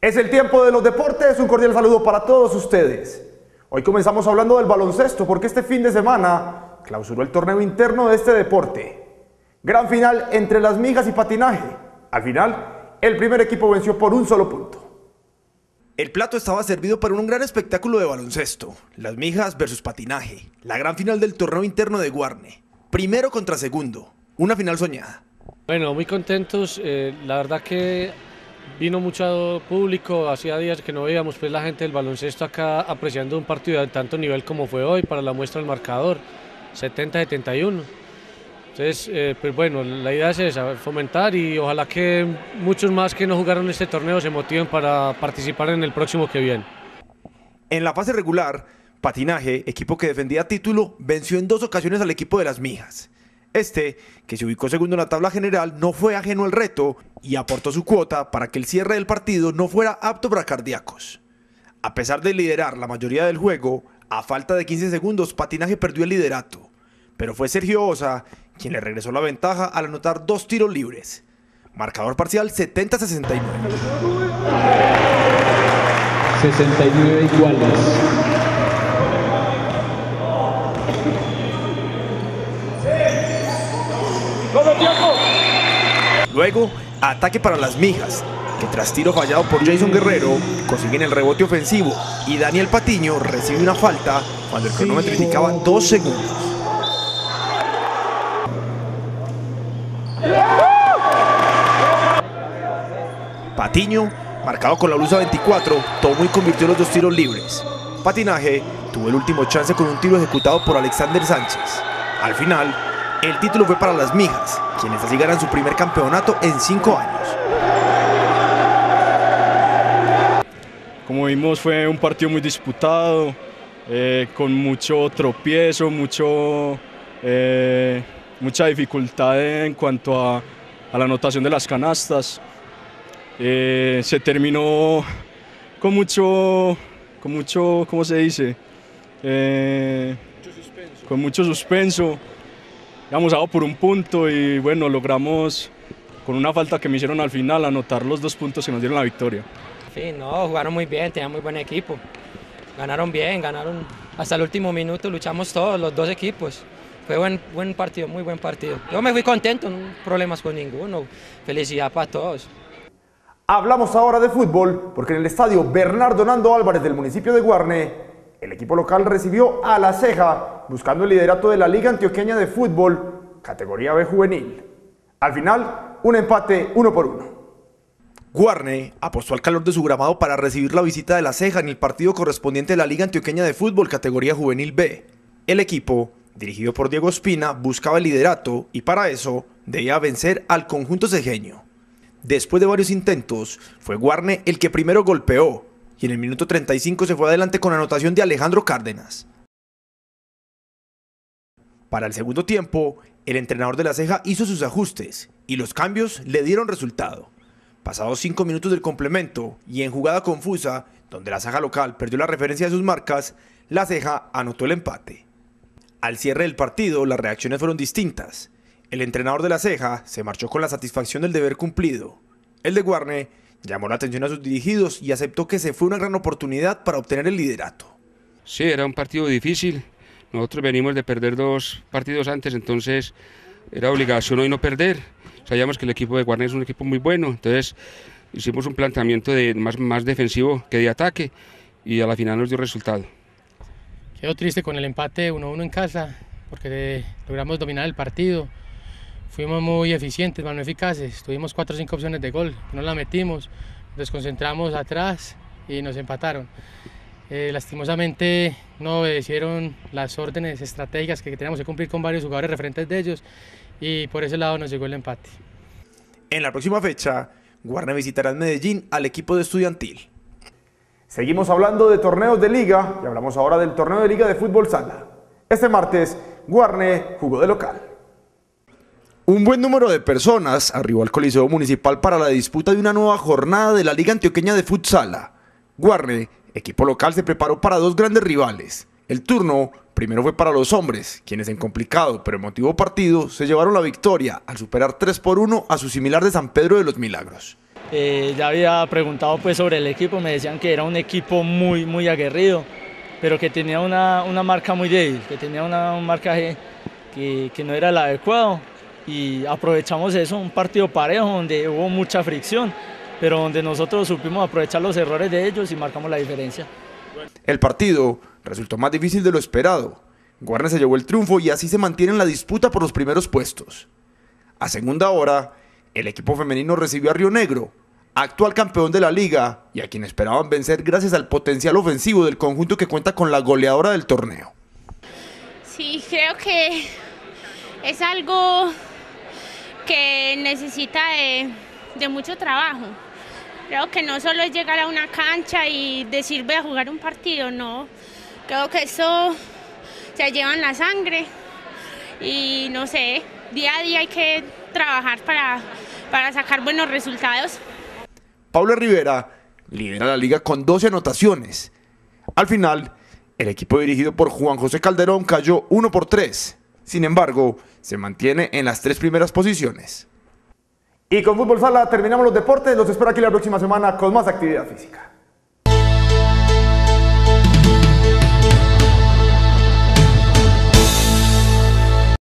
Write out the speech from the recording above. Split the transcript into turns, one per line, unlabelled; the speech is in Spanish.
Es el tiempo de los deportes, un cordial saludo para todos ustedes. Hoy comenzamos hablando del baloncesto porque este fin de semana clausuró el torneo interno de este deporte. Gran final entre las migas y patinaje. Al final, el primer equipo venció por un solo punto. El plato estaba servido para un gran espectáculo de baloncesto. Las mijas versus patinaje. La gran final del torneo interno de Guarne. Primero contra segundo. Una final soñada.
Bueno, muy contentos. Eh, la verdad que vino mucho público. Hacía días que no veíamos pues, la gente del baloncesto acá apreciando un partido de tanto nivel como fue hoy para la muestra del marcador. 70-71. Entonces, eh, pues bueno, la idea es esa, fomentar y ojalá que muchos más que no jugaron este torneo se motiven para participar en el próximo que viene.
En la fase regular, Patinaje, equipo que defendía título, venció en dos ocasiones al equipo de las Mijas. Este, que se ubicó segundo en la tabla general, no fue ajeno al reto y aportó su cuota para que el cierre del partido no fuera apto para cardíacos. A pesar de liderar la mayoría del juego, a falta de 15 segundos, Patinaje perdió el liderato. Pero fue Sergio Osa quien le regresó la ventaja al anotar dos tiros libres. Marcador parcial 70-69.
69 iguales.
Luego, ataque para las mijas, que tras tiro fallado por Jason Guerrero, consiguen el rebote ofensivo y Daniel Patiño recibe una falta cuando el cronómetro indicaba dos segundos. Patiño, marcado con la blusa 24, tomó y convirtió los dos tiros libres. Patinaje tuvo el último chance con un tiro ejecutado por Alexander Sánchez. Al final, el título fue para las Mijas, quienes así ganan su primer campeonato en cinco años.
Como vimos fue un partido muy disputado, eh, con mucho tropiezo, mucho, eh, mucha dificultad en cuanto a, la anotación de las canastas. Eh, se terminó con mucho, con mucho, ¿cómo se dice? Con mucho suspenso. Hemos dado por un punto y bueno, logramos con una falta que me hicieron al final anotar los dos puntos que nos dieron la victoria.
Sí, no, jugaron muy bien, tenían muy buen equipo. Ganaron bien, ganaron hasta el último minuto, luchamos todos, los dos equipos. Fue buen, buen partido, muy buen partido. Yo me fui contento, no problemas con ninguno. Felicidad para todos.
Hablamos ahora de fútbol porque en el estadio Bernardo Nando Álvarez del municipio de Guarne, el equipo local recibió a La Ceja buscando el liderato de la Liga Antioqueña de Fútbol, categoría B juvenil. Al final, un empate uno por uno. Guarne apostó al calor de su gramado para recibir la visita de La Ceja en el partido correspondiente de la Liga Antioqueña de Fútbol, categoría juvenil B. El equipo, dirigido por Diego Espina, buscaba el liderato y para eso debía vencer al conjunto cejeño. Después de varios intentos, fue Guarne el que primero golpeó y en el minuto 35 se fue adelante con anotación de Alejandro Cárdenas. Para el segundo tiempo, el entrenador de la ceja hizo sus ajustes y los cambios le dieron resultado. Pasados cinco minutos del complemento y en jugada confusa, donde la ceja local perdió la referencia de sus marcas, la ceja anotó el empate. Al cierre del partido, las reacciones fueron distintas. El entrenador de la ceja se marchó con la satisfacción del deber cumplido. El de Guarne llamó la atención a sus dirigidos y aceptó que se fue una gran oportunidad para obtener el liderato.
Sí, era un partido difícil. Nosotros venimos de perder dos partidos antes, entonces era obligación hoy no perder. Sabíamos que el equipo de Guarne es un equipo muy bueno, entonces hicimos un planteamiento de más, más defensivo que de ataque y a la final nos dio resultado.
Quedo triste con el empate 1-1 en casa porque logramos dominar el partido. Fuimos muy eficientes, más no eficaces. Tuvimos cuatro o cinco opciones de gol, no la metimos, nos concentramos atrás y nos empataron. Eh, lastimosamente no obedecieron las órdenes estratégicas que teníamos que cumplir con varios jugadores referentes de ellos y por ese lado nos llegó el empate.
En la próxima fecha, Guarne visitará en Medellín al equipo de estudiantil. Seguimos hablando de torneos de liga y hablamos ahora del torneo de liga de fútbol sala. Este martes, Guarne jugó de local. Un buen número de personas arribó al Coliseo Municipal para la disputa de una nueva jornada de la Liga Antioqueña de Futsala. Guarne, equipo local, se preparó para dos grandes rivales. El turno primero fue para los hombres, quienes en complicado pero emotivo partido se llevaron la victoria al superar 3 por 1 a su similar de San Pedro de los Milagros.
Eh, ya había preguntado pues sobre el equipo, me decían que era un equipo muy, muy aguerrido, pero que tenía una, una marca muy débil, que tenía una, un marcaje que, que no era el adecuado y aprovechamos eso, un partido parejo donde hubo mucha fricción, pero donde nosotros supimos aprovechar los errores de ellos y marcamos la diferencia.
El partido resultó más difícil de lo esperado. Guarne se llevó el triunfo y así se mantiene en la disputa por los primeros puestos. A segunda hora, el equipo femenino recibió a Río Negro, actual campeón de la liga y a quien esperaban vencer gracias al potencial ofensivo del conjunto que cuenta con la goleadora del torneo.
Sí, creo que es algo que necesita de, mucho trabajo. Creo que no solo es llegar a una cancha y decir a jugar un partido, no. Creo que eso se lleva en la sangre y no sé, día a día hay que trabajar para, para sacar buenos resultados.
Paula Rivera lidera la liga con 12 anotaciones. Al final, el equipo dirigido por Juan José Calderón cayó 1 por 3. Sin embargo, se mantiene en las tres primeras posiciones. Y con Fútbol Sala terminamos los deportes. Los espero aquí la próxima semana con más actividad física.